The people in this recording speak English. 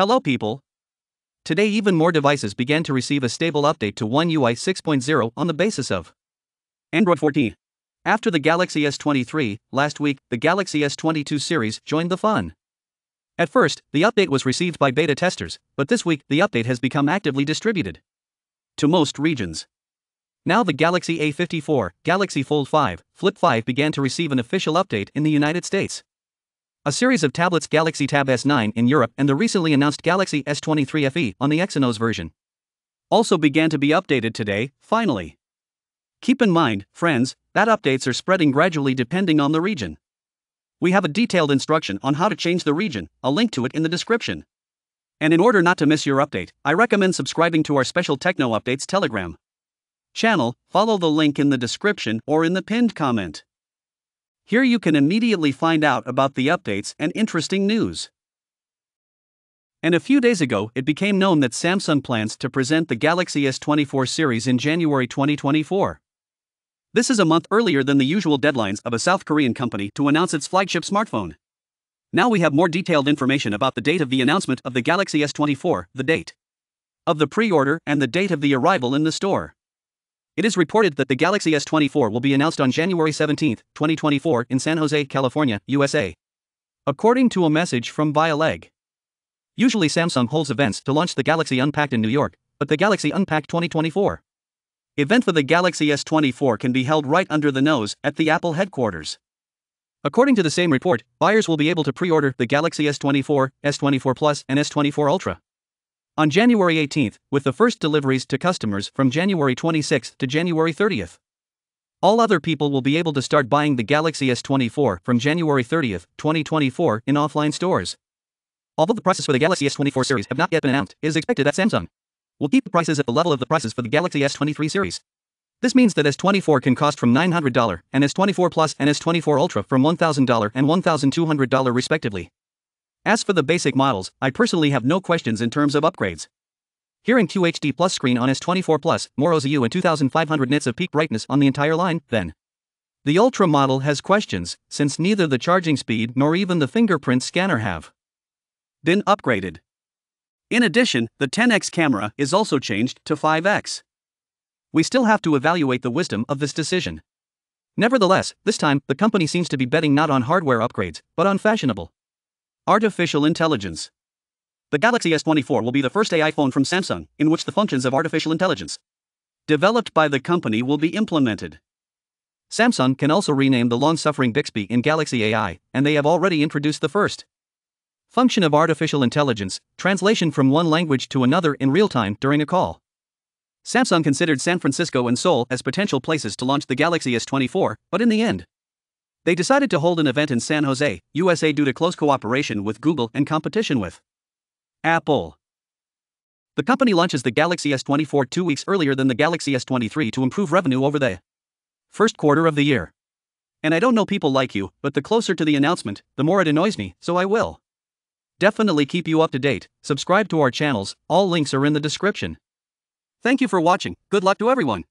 Hello, people. Today, even more devices began to receive a stable update to One UI 6.0 on the basis of Android 14. After the Galaxy S23, last week, the Galaxy S22 series joined the fun. At first, the update was received by beta testers, but this week, the update has become actively distributed to most regions. Now, the Galaxy A54, Galaxy Fold 5, Flip 5 began to receive an official update in the United States. A series of tablets Galaxy Tab S9 in Europe and the recently announced Galaxy S23 FE on the Exynos version also began to be updated today, finally. Keep in mind, friends, that updates are spreading gradually depending on the region. We have a detailed instruction on how to change the region, a link to it in the description. And in order not to miss your update, I recommend subscribing to our special Techno Updates Telegram channel, follow the link in the description or in the pinned comment. Here you can immediately find out about the updates and interesting news. And a few days ago, it became known that Samsung plans to present the Galaxy S24 series in January 2024. This is a month earlier than the usual deadlines of a South Korean company to announce its flagship smartphone. Now we have more detailed information about the date of the announcement of the Galaxy S24, the date of the pre order, and the date of the arrival in the store. It is reported that the Galaxy S24 will be announced on January 17, 2024, in San Jose, California, USA. According to a message from Vialeg. Usually Samsung holds events to launch the Galaxy Unpacked in New York, but the Galaxy Unpacked 2024 event for the Galaxy S24 can be held right under the nose at the Apple headquarters. According to the same report, buyers will be able to pre order the Galaxy S24, S24 Plus, and S24 Ultra on January 18th, with the first deliveries to customers from January 26th to January 30th. All other people will be able to start buying the Galaxy S24 from January 30th, 2024, in offline stores. Although the prices for the Galaxy S24 series have not yet been announced, it is expected that Samsung will keep the prices at the level of the prices for the Galaxy S23 series. This means that S24 can cost from $900 and S24 Plus and S24 Ultra from $1,000 and $1,200 respectively. As for the basic models, I personally have no questions in terms of upgrades. Hearing QHD Plus screen on S24 Plus, more OZU and 2500 nits of peak brightness on the entire line, then. The Ultra model has questions, since neither the charging speed nor even the fingerprint scanner have been upgraded. In addition, the 10x camera is also changed to 5x. We still have to evaluate the wisdom of this decision. Nevertheless, this time, the company seems to be betting not on hardware upgrades, but on fashionable Artificial Intelligence. The Galaxy S24 will be the first AI phone from Samsung in which the functions of artificial intelligence developed by the company will be implemented. Samsung can also rename the long suffering Bixby in Galaxy AI, and they have already introduced the first function of artificial intelligence translation from one language to another in real time during a call. Samsung considered San Francisco and Seoul as potential places to launch the Galaxy S24, but in the end, they decided to hold an event in San Jose, USA due to close cooperation with Google and competition with Apple. The company launches the Galaxy S24 two weeks earlier than the Galaxy S23 to improve revenue over the first quarter of the year. And I don't know people like you, but the closer to the announcement, the more it annoys me, so I will. Definitely keep you up to date, subscribe to our channels, all links are in the description. Thank you for watching, good luck to everyone.